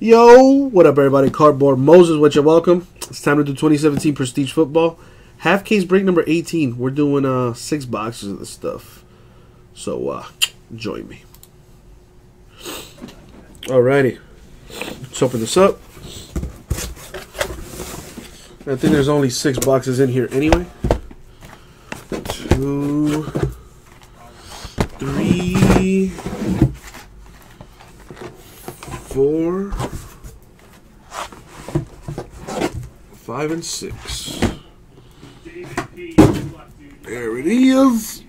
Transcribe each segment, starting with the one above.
Yo, what up, everybody? Cardboard Moses, what you welcome. It's time to do 2017 Prestige Football. Half case break number 18. We're doing uh six boxes of this stuff. So, uh, join me. Alrighty. Let's open this up. I think there's only six boxes in here anyway. Two, three, four, five, and six. There it is.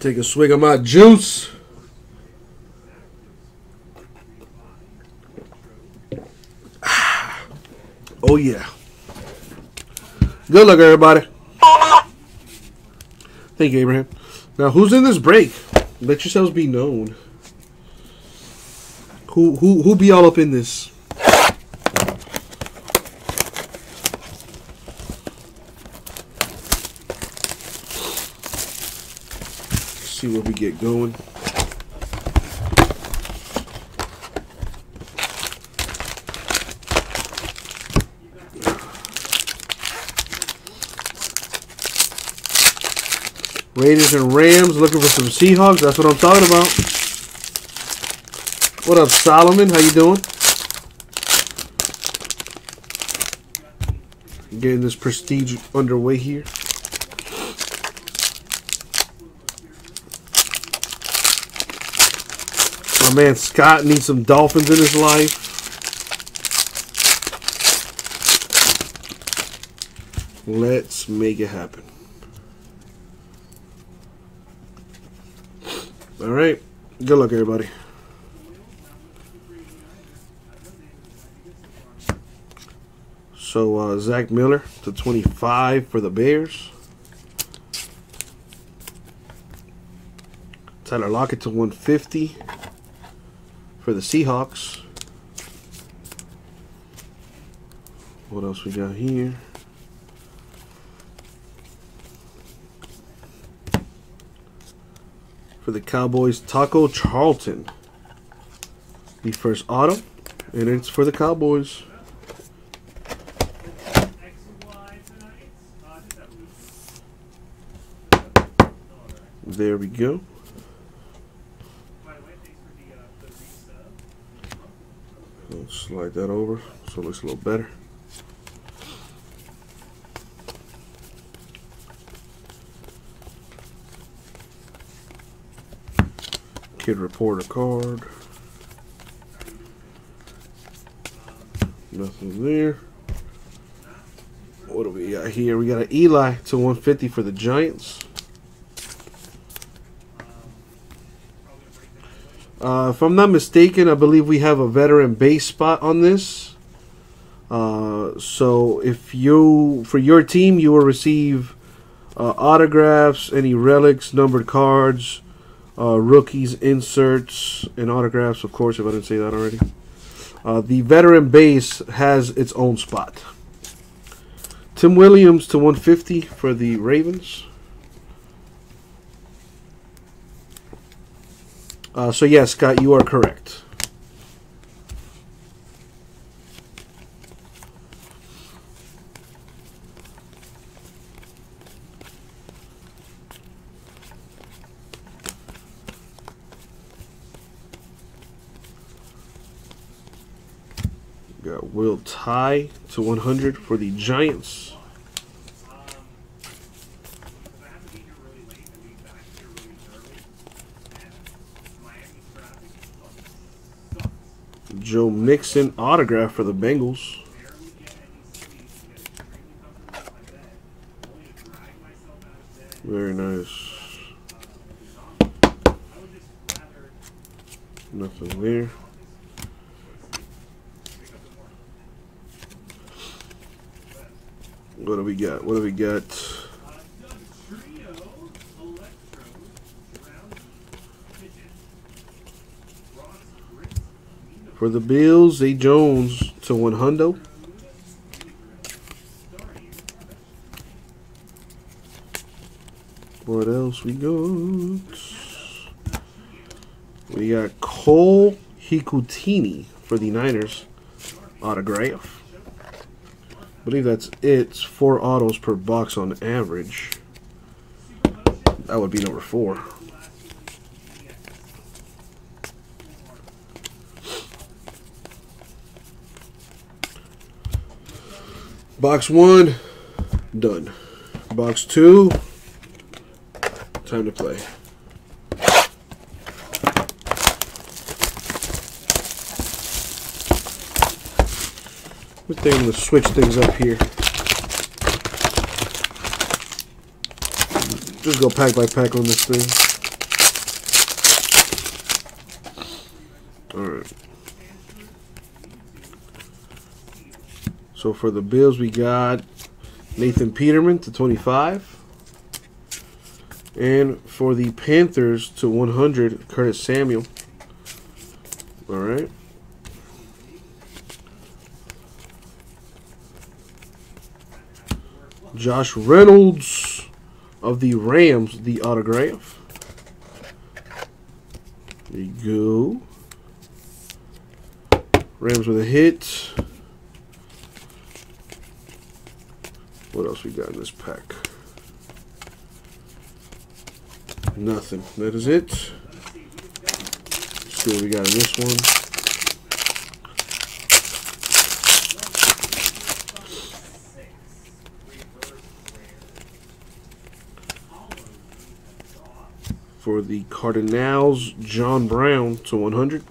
Take a swig of my juice. Ah. Oh yeah. Good luck, everybody. Thank you, Abraham. Now, who's in this break? Let yourselves be known. Who who who be all up in this? See where we get going. Raiders and Rams looking for some Seahawks. That's what I'm talking about. What up, Solomon? How you doing? Getting this prestige underway here. My man Scott needs some Dolphins in his life. Let's make it happen. All right. Good luck, everybody. So, uh, Zach Miller to 25 for the Bears. Tyler Lockett to 150 for the Seahawks. What else we got here? For the Cowboys, Taco Charlton. The first auto, and it's for the Cowboys. X and Y tonight. Uh, I think that was. There we go. Let's slide that over so it looks a little better. Kid reporter card. Nothing there. What do we got here? We got an Eli to 150 for the Giants. Uh, if I'm not mistaken, I believe we have a veteran base spot on this. Uh, so if you, for your team, you will receive uh, autographs, any relics, numbered cards, uh, rookies, inserts, and autographs, of course, if I didn't say that already. Uh, the veteran base has its own spot. Tim Williams to 150 for the Ravens. Uh, so yes, Scott, you are correct. Got Will Tye to 100 for the Giants. Um, I have to be here really late and be back here really early. And Miami's traffic fucking sucks. Joe Mixon autograph for the Bengals. Very nice. Nothing there. What do we got? What do we got? For the Bills, A. Jones to 100. What What else we got? We got Cole Hikutini for the Niners autograph. I believe that's it. It's four autos per box on average. That would be number four. Box one, done. Box two, time to play. Think I'm gonna switch things up here. Just go pack by pack on this thing. Alright. So for the Bills, we got Nathan Peterman to 25. And for the Panthers to 100, Curtis Samuel. All right. Josh Reynolds of the Rams, the autograph. There you go. Rams with a hit. What else we got in this pack? Nothing. That is it. Let's see what we got in this one. For the Cardinals, John Brown to 100.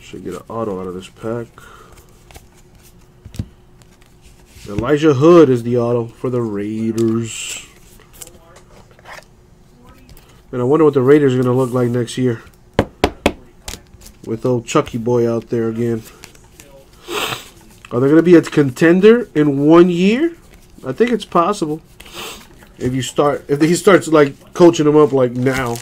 Should get an auto out of this pack. Elijah Hood is the auto for the Raiders. And I wonder what the Raiders are going to look like next year. With old Chucky boy out there again. Are they going to be a contender in one year? I think it's possible. If you start, if he starts like coaching them up like now.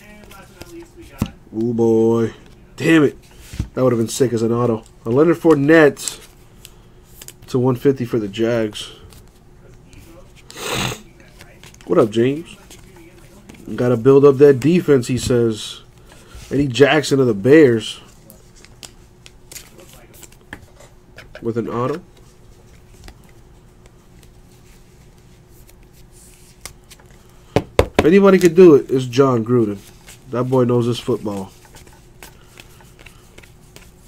And last but not least, we boy. Damn it. That would have been sick as an auto. A Leonard Fournette to 150 for the Jags. What up, James? Got to build up that defense, he says. Eddie Jackson of the Bears. With an auto. If anybody could do it, it's Jon Gruden. That boy knows his football.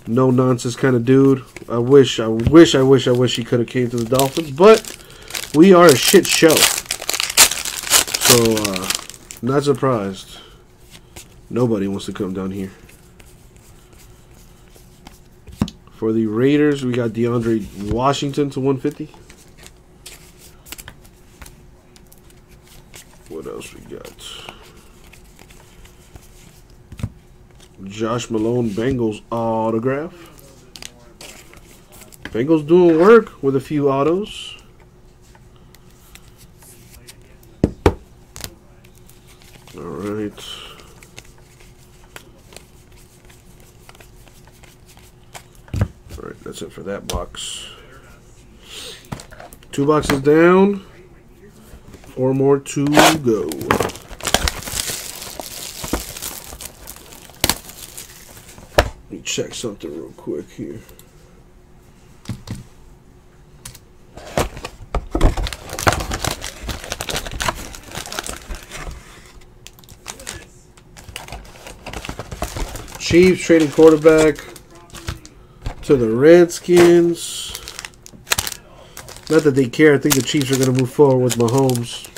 No nonsense kind of dude. I wish, I wish, I wish, I wish he could have came to the Dolphins, but we are a shit show. So, uh, not surprised. Nobody wants to come down here. For the Raiders, we got DeAndre Washington to 150. What else we got? Josh Malone Bengals autograph. Bengals doing work with a few autos. All right. All right, that's it for that box. Two boxes down. Four more to go. Let me check something real quick here. Chiefs trading quarterback to the Redskins. Not that they care. I think the Chiefs are going to move forward with Mahomes.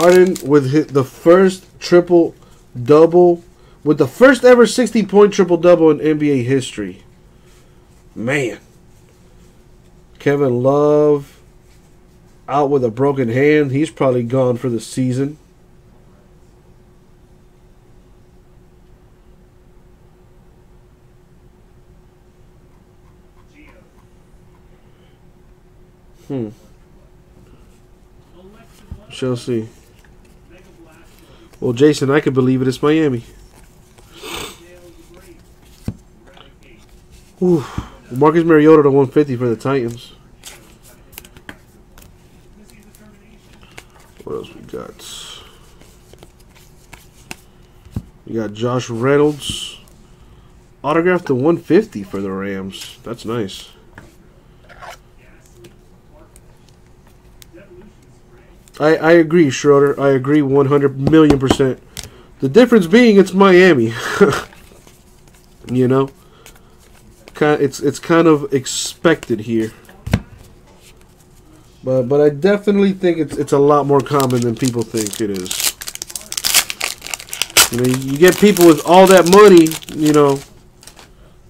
Harden with the first triple double, with the first ever 60 point triple double in NBA history. Man. Kevin Love out with a broken hand. He's probably gone for the season. Hmm. Shall see. Well, Jason, I could believe it. It's Miami. Ooh. Marcus Mariota to 150 for the Titans. What else we got? We got Josh Reynolds. Autographed to 150 for the Rams. That's nice. I, I agree, Schroeder. I agree 100 million percent. The difference being it's Miami. you know? It's it's kind of expected here. But but I definitely think it's it's a lot more common than people think it is. You know, you get people with all that money, you know,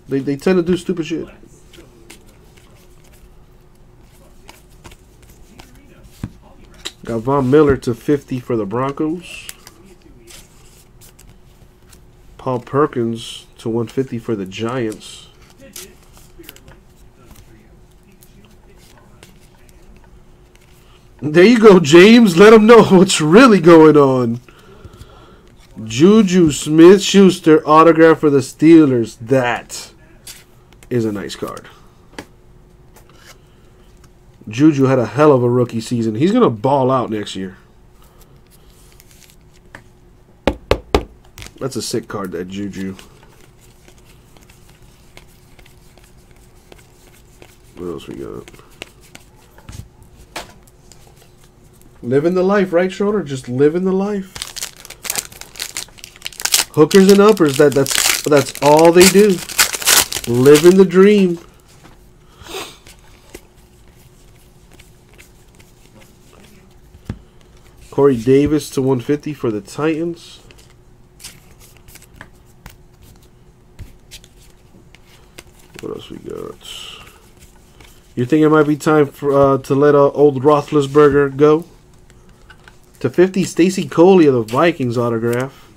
they they tend to do stupid shit. Got Von Miller to 50 for the Broncos. Paul Perkins to 150 for the Giants. There you go, James. Let them know what's really going on. Juju Smith Schuster autograph for the Steelers. That is a nice card. Juju had a hell of a rookie season. He's going to ball out next year. That's a sick card, that Juju. What else we got? Living the life, right, Schroeder? Just living the life. Hookers and uppers, that that's that's all they do. Living the dream. Corey Davis to 150 for the Titans. What else we got? You think it might be time for uh, to let uh, old Roethlisberger go? To 50, Stacy Coley of the Vikings autograph.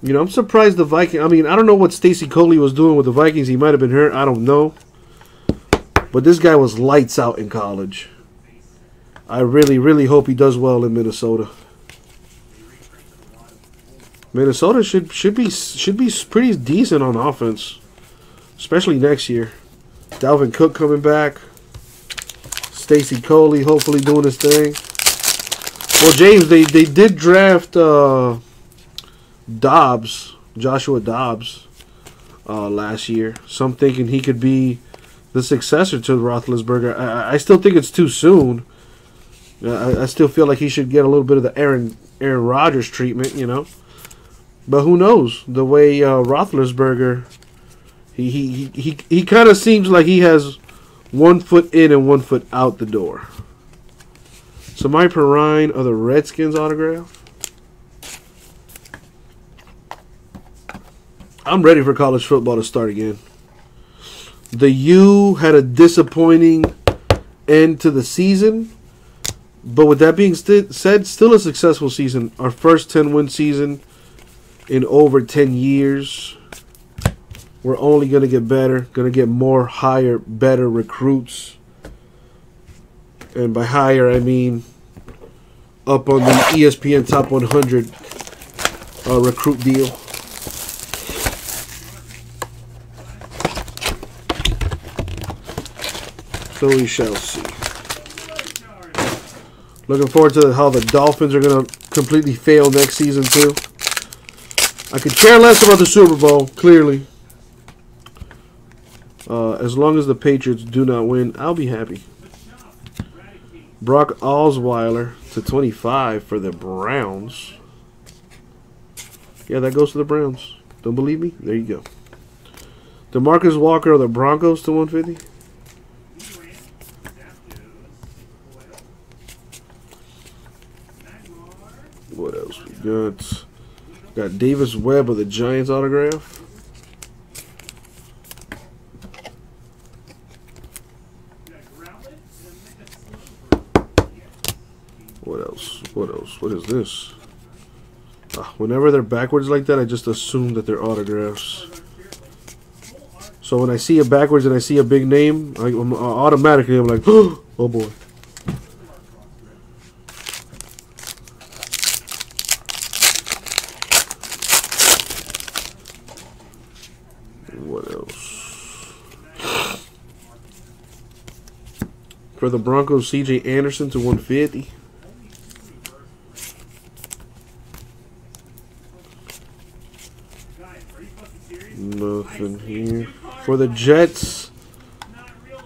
You know, I'm surprised the Viking. I mean, I don't know what Stacy Coley was doing with the Vikings. He might have been hurt. I don't know. But this guy was lights out in college. I really, really hope he does well in Minnesota. Minnesota should should be should be pretty decent on offense, especially next year. Dalvin Cook coming back. Stacy Coley hopefully doing his thing. Well, James, they, they did draft uh, Dobbs, Joshua Dobbs, uh, last year. Some thinking he could be the successor to Roethlisberger. I, I still think it's too soon. I, I still feel like he should get a little bit of the Aaron Aaron Rodgers treatment, you know. But who knows? The way uh, Roethlisberger, he he he he, he kind of seems like he has one foot in and one foot out the door. Samaje Perine of the Redskins autograph. I'm ready for college football to start again. The U had a disappointing end to the season, but with that being st- said, still a successful season. Our first 10 win season in over 10 years. We're only going to get better, going to get more, higher, better recruits. And by higher, I mean up on the ESPN Top 100 uh, recruit deal. So we shall see. Looking forward to how the Dolphins are going to completely fail next season, too. I could care less about the Super Bowl, clearly. Uh, as long as the Patriots do not win, I'll be happy. Brock Osweiler to 25 for the Browns. Yeah, that goes to the Browns. Don't believe me? There you go. Demarcus Walker of the Broncos to 150. What else we got? Got Davis Webb of the Giants autograph. What else? What else? What is this? Ah, whenever they're backwards like that, I just assume that they're autographs. So when I see it backwards and I see a big name, I, I'm uh, automatically I'm like, oh boy. What else? For the Broncos, C.J. Anderson to 150. Guys, are you fucking serious? Nothing here. For the Jets.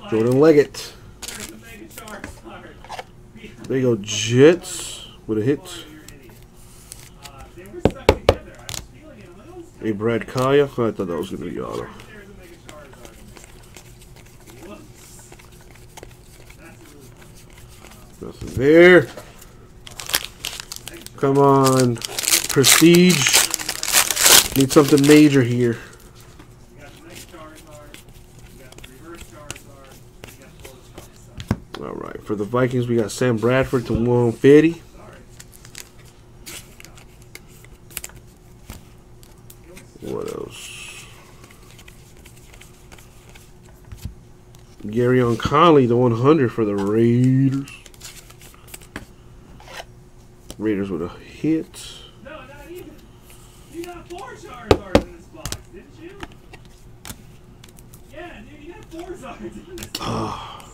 Jordan Leggett. There you go, Jets with a hit. A Brad Kaaya. I thought that was going to be auto. There's a mega Charizard. Whoops. That's a really Nothing there. Come on. Prestige. Need something major here. The the the. All right. For the Vikings, we got Sam Bradford to 150. What else? Gareon Conley to 100 for the Raiders. Raiders with a hit. No, not even. You got four Charizards in this box, didn't you? Yeah, dude, you got four Zards in this box. Ah.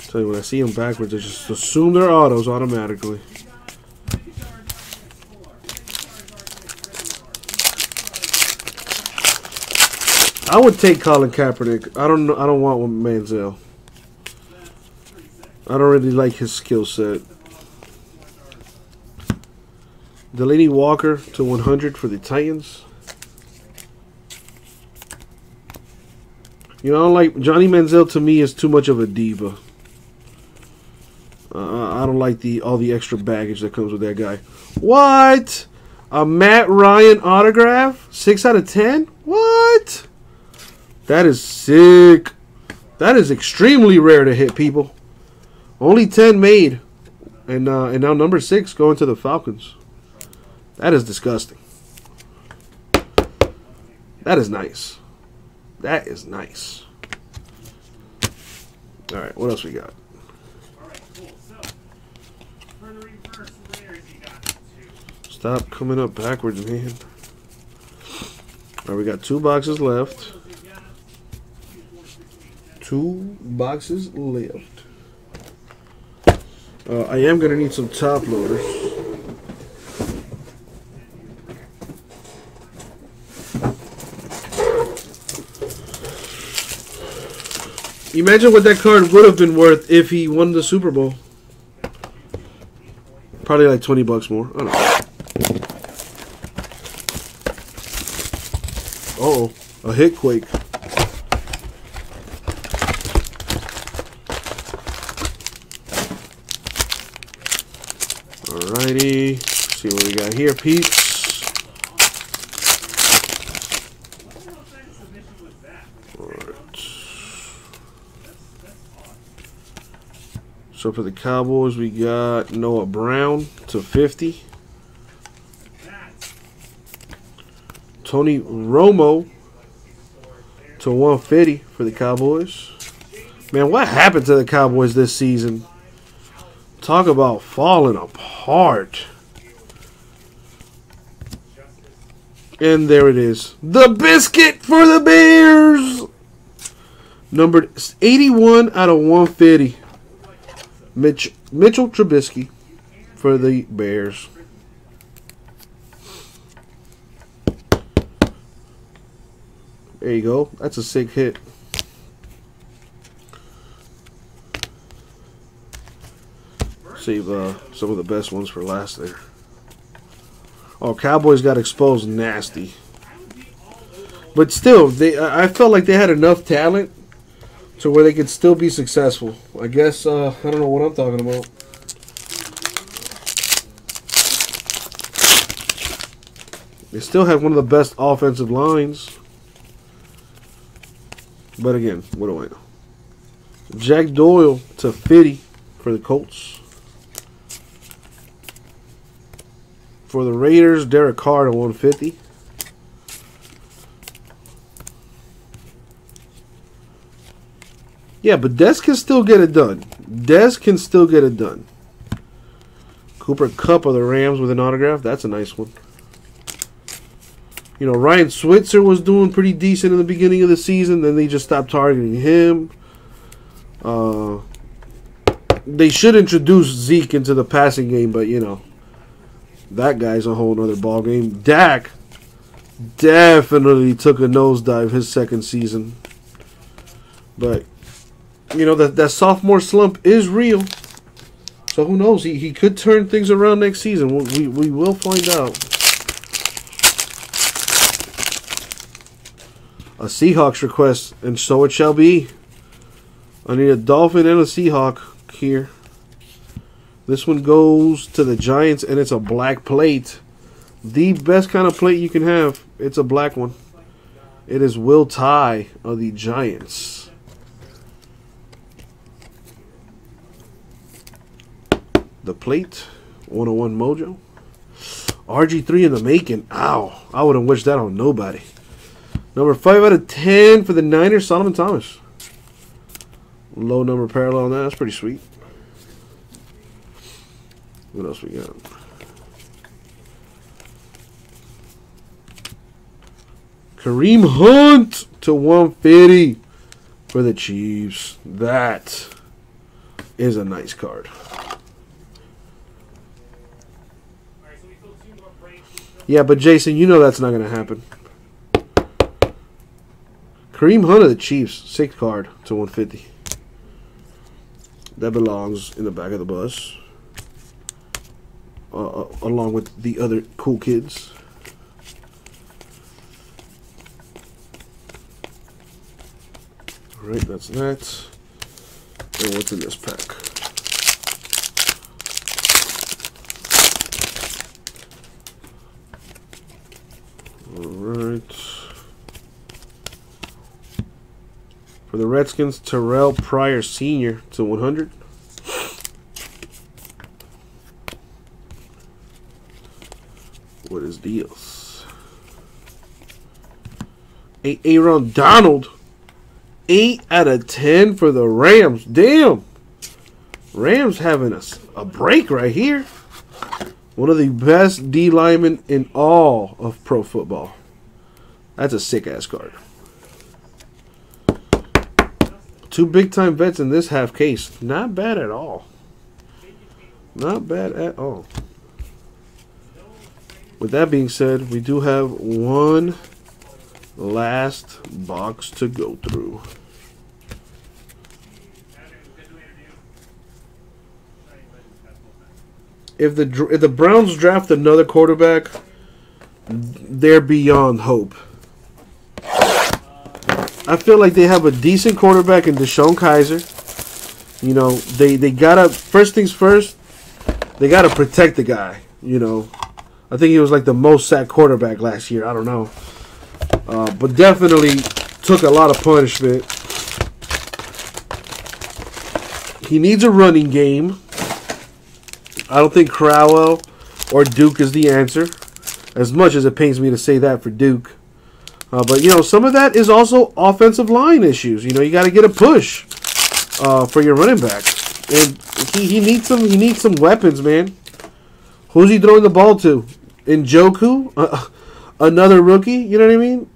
Tell you, when I see them backwards, I just assume they're autos automatically. You got Mega Charizard next four. Mega Charizard next regular. I would take Colin Kaepernick. I don't know. I don't want one Manziel. That's pretty sick. I don't really like his skill set. Delanie Walker to 100 for the Titans. You know, like Johnny Manziel. To me, is too much of a diva. Uh, I don't like the all the extra baggage that comes with that guy. What? A Matt Ryan autograph? Six out of ten? What? That is sick. That is extremely rare to hit people. Only ten made, and uh, and now number six going to the Falcons. That is disgusting. That is nice. That is nice. All right, what else we got? Stop coming up backwards, man. All right, we got two boxes left. Two, boxes left. Uh, I am gonna need some top loaders. Imagine what that card would have been worth if he won the Super Bowl. Probably like 20 bucks more. I don't know. Oh, a hit quake. Alrighty. See what we got here, peeps. What kind of submission was that? Alright. So for the Cowboys, we got Noah Brown to 50. Tony Romo to 150 for the Cowboys. Man, what happened to the Cowboys this season? Talk about falling apart. And there it is. The biscuit for the Bears. Numbered 81 out of 150. Mitch Mitchell Trubisky for the Bears. There you go. That's a sick hit. Save uh, some of the best ones for last there. Oh, Cowboys got exposed nasty. But still, they I I felt like they had enough talent to where they could still be successful. I guess uh, I don't know what I'm talking about. They still have one of the best offensive lines. But again, what do I know? Jack Doyle to 50 for the Colts. For the Raiders, Derek Carr to 150. Yeah, but Des can still get it done. Des can still get it done. Cooper Kupp of the Rams with an autograph. That's a nice one. You know, Ryan Switzer was doing pretty decent in the beginning of the season. Then they just stopped targeting him. Uh, they should introduce Zeke into the passing game, but you know, that guy's a whole other ball game. Dak definitely took a nosedive his second season, but you know that that sophomore slump is real. So who knows? He he could turn things around next season. We we, we will find out. A Seahawks request, and so it shall be. I need a Dolphin and a Seahawk here. This one goes to the Giants, and it's a black plate. The best kind of plate you can have. It's a black one. It is Will Tye of the Giants. The plate, 101 Mojo. RG3 in the making. Ow. I wouldn't wish that on nobody. Number 5 out of 10 for the Niners, Solomon Thomas. Low number parallel on that. That's pretty sweet. What else we got? Kareem Hunt to 150 for the Chiefs. That is a nice card. Alright, so we still two more breaks. Yeah, but Jason, you know that's not going to happen. Kareem Hunt of the Chiefs, sixth card to 150. That belongs in the back of the bus, uh, uh, along with the other cool kids. All right, that's that. And what's in this pack? Right. For the Redskins, Terrelle Pryor Sr. to 100. What is deals? A- Aaron Donald. 8 out of 10 for the Rams. Damn. Rams having a break right here. One of the best D linemen in all of pro football. That's a sick ass card. Two big time vets in this half case. Not bad at all. Not bad at all. With that being said, we do have one last box to go through. Adam, good to interview. Sorry, but that's both sides. If the if the Browns draft another quarterback, they're beyond hope. I feel like they have a decent quarterback in DeShone Kizer. You know, they they gotta first things first. They gotta protect the guy. You know, I think he was like the most sacked quarterback last year. I don't know, uh, but definitely took a lot of punishment. He needs a running game. I don't think Crowell or Duke is the answer. As much as it pains me to say that for Duke. Uh, but, you know, some of that is also offensive line issues. You know, you got to get a push uh, for your running back. And he, he needs some he needs some weapons, man. Who's he throwing the ball to? Njoku? Uh, another rookie? You know what I mean?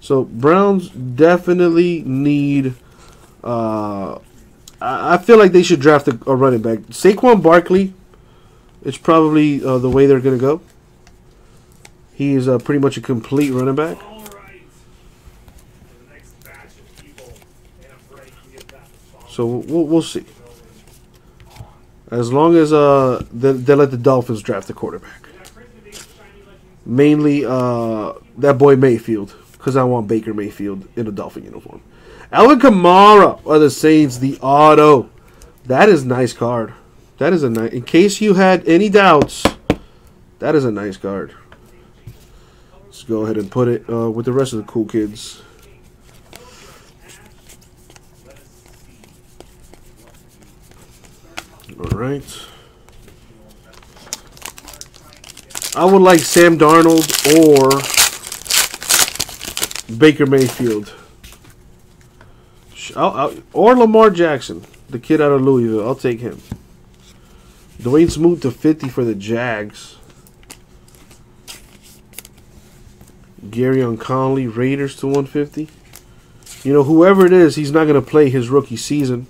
So, Browns definitely need... Uh, I I feel like they should draft a, a running back. Saquon Barkley is probably uh, the way they're going to go. He is uh, pretty much a complete running back. All right. The next batch of people in a break can get that response. So we'll, we'll see. As long as uh, they, they let the Dolphins draft the quarterback. That Prince of Davis Shiny Legends Mainly uh, that boy Mayfield, because I want Baker Mayfield in a Dolphin uniform. Alvin Kamara of the Saints, the auto. That is nice card. That is a nice. In case you had any doubts, that is a nice card. Let's go ahead and put it uh, with the rest of the cool kids. All right. I would like Sam Darnold or Baker Mayfield I'll, or Lamar Jackson, the kid out of Louisville. I'll take him. Dawuane Smoot to 50 for the Jags. Gareon Conley, Raiders to 150. You know, whoever it is, he's not going to play his rookie season.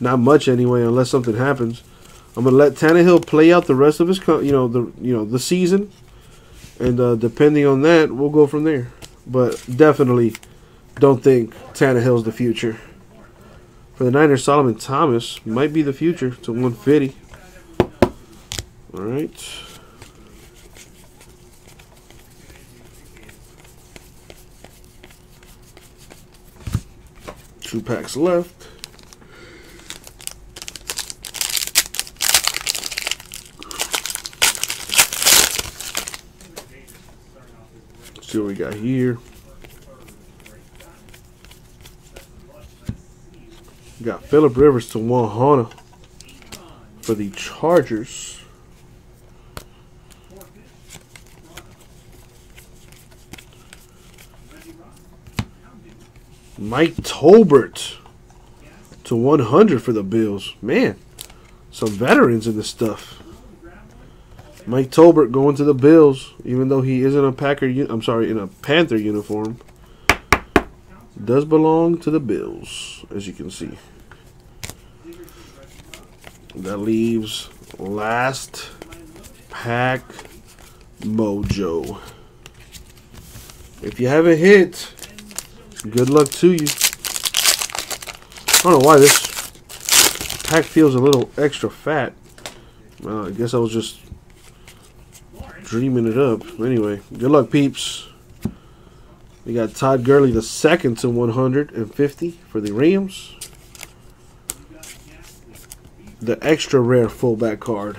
Not much anyway, unless something happens. I'm going to let Tannehill play out the rest of his, you know, the you know the season, and uh, depending on that, we'll go from there. But definitely, don't think Tannehill's the future. For the Niners, Solomon Thomas might be the future to 150. All right. Two packs left. see what we got here. We got Philip Rivers to 100 for the Chargers. Mike Tolbert to 100 for the Bills. Man, some veterans in this stuff. Mike Tolbert going to the Bills, even though he isn't a Packer. I'm sorry, in a Panther uniform, does belong to the Bills, as you can see. That leaves last pack mojo. If you haven't hit, good luck to you. I don't know why this pack feels a little extra fat. Well, I guess I was just dreaming it up. Anyway, good luck, peeps. We got Todd Gurley the second to 150 for the Rams. The extra rare fullback card.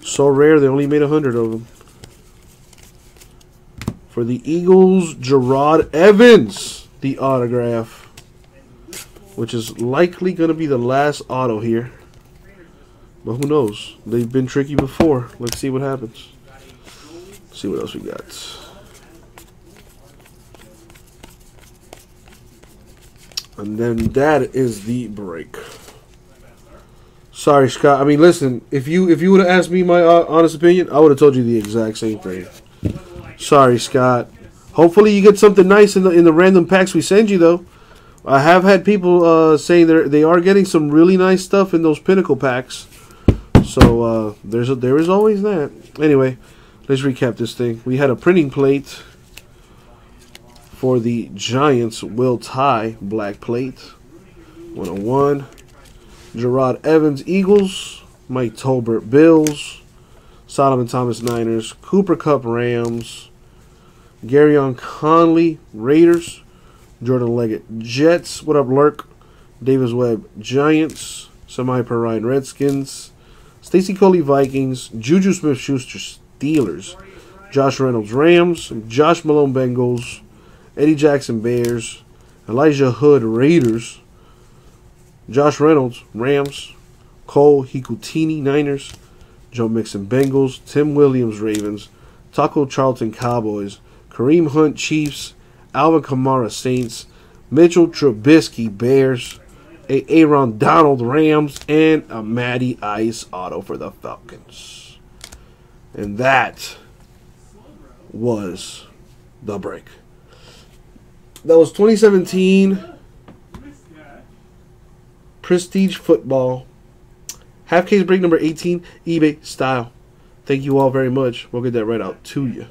So rare they only made 100 of them. For the Eagles, Gerard Evans, the autograph. Which is likely going to be the last auto here. But who knows? They've been tricky before. Let's see what happens. see what else we got. And then that is the break. Sorry, Scott. I mean, listen. If you if you would have asked me my uh, honest opinion, I would have told you the exact same thing. Sorry, Scott. Hopefully, you get something nice in the in the random packs we send you, though. I have had people uh, saying they they are getting some really nice stuff in those pinnacle packs. So uh, there's a, there is always that. Anyway, let's recap this thing. We had a printing plate for the Giants. Will Tye black plate, 101. Gerard Evans Eagles, Mike Tolbert Bills, Solomon Thomas Niners, Cooper Kupp Rams, Gareon Conley Raiders, Jordan Leggett Jets. What up, Lurk? Davis Webb Giants, Samaje Perine Redskins, Stacy Coley Vikings, Juju Smith Schuster Steelers, Josh Reynolds Rams, Josh Malone Bengals, Eddie Jackson Bears, Elijah Hood Raiders, Josh Reynolds Rams, Cole Hikutini Niners, Joe Mixon Bengals, Tim Williams Ravens, Taco Charlton Cowboys, Kareem Hunt Chiefs, Alvin Kamara Saints, Mitchell Trubisky Bears, a Aaron Donald Rams, and a Matty Ice auto for the Falcons. And that was the break. That was 2017 Prestige Football. Half case break number 18, eBay style. Thank you all very much. We'll get that right out to you.